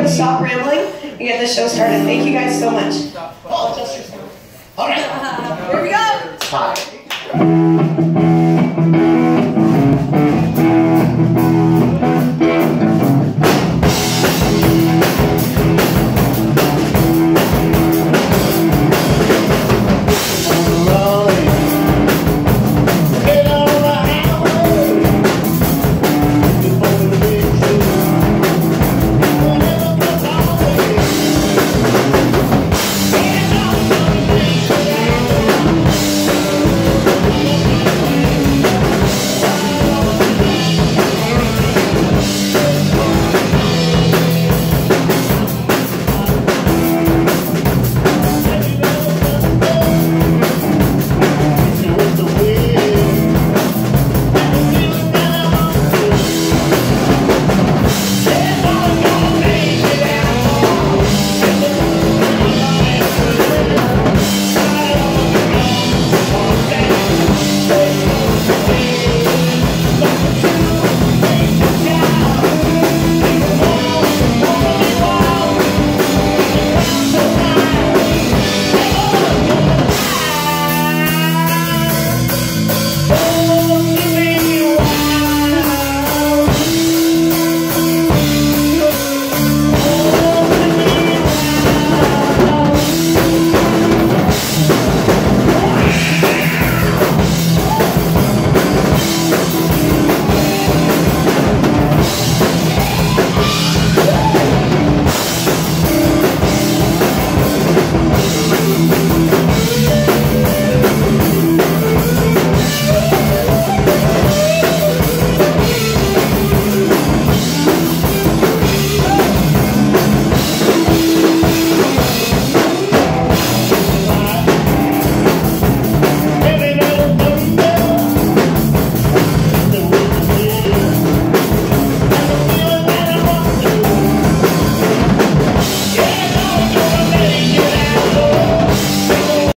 Stop rambling and get the show started. Thank you guys so much. All right. Here we go. Hi.